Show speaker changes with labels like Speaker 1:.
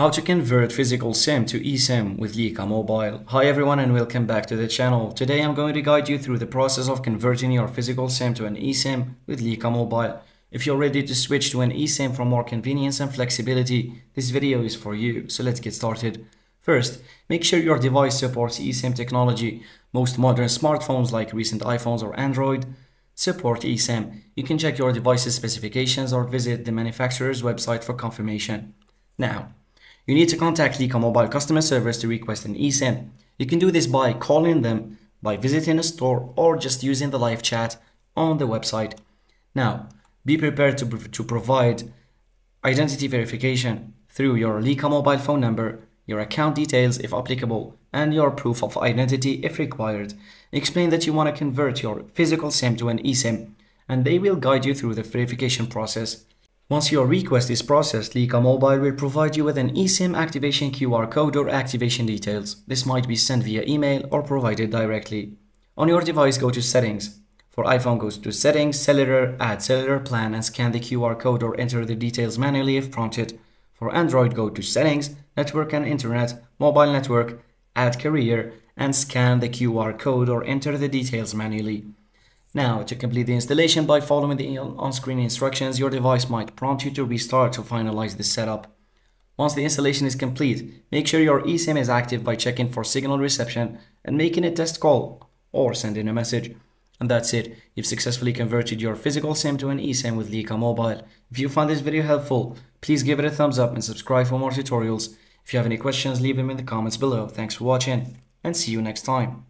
Speaker 1: How to convert physical SIM to eSIM with Lyca Mobile. Hi everyone and welcome back to the channel. Today I'm going to guide you through the process of converting your physical SIM to an eSIM with Lyca Mobile. If you're ready to switch to an eSIM for more convenience and flexibility, this video is for you. So let's get started. First, make sure your device supports eSIM technology. Most modern smartphones like recent iPhones or Android support eSIM. You can check your device's specifications or visit the manufacturer's website for confirmation. Now, you need to contact Lyca Mobile customer service to request an eSIM. You can do this by calling them, by visiting a store, or just using the live chat on the website. Now, be prepared to, to provide identity verification through your Lyca Mobile phone number, your account details if applicable, and your proof of identity if required. Explain that you want to convert your physical SIM to an eSIM, and they will guide you through the verification process. Once your request is processed, Lyca Mobile will provide you with an eSIM activation QR code or activation details. This might be sent via email or provided directly. On your device, go to Settings. For iPhone, go to Settings, Cellular, add Cellular Plan and scan the QR code or enter the details manually if prompted. For Android, go to Settings, Network and Internet, Mobile Network, add Carrier, and scan the QR code or enter the details manually. Now, to complete the installation by following the on-screen instructions, your device might prompt you to restart to finalize the setup. Once the installation is complete, make sure your eSIM is active by checking for signal reception and making a test call or sending a message. And that's it. You've successfully converted your physical SIM to an eSIM with Lyca Mobile. If you found this video helpful, please give it a thumbs up and subscribe for more tutorials. If you have any questions, leave them in the comments below. Thanks for watching and see you next time.